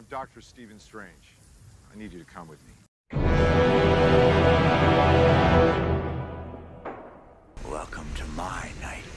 I'm Dr. Stephen Strange. I need you to come with me. Welcome to my night.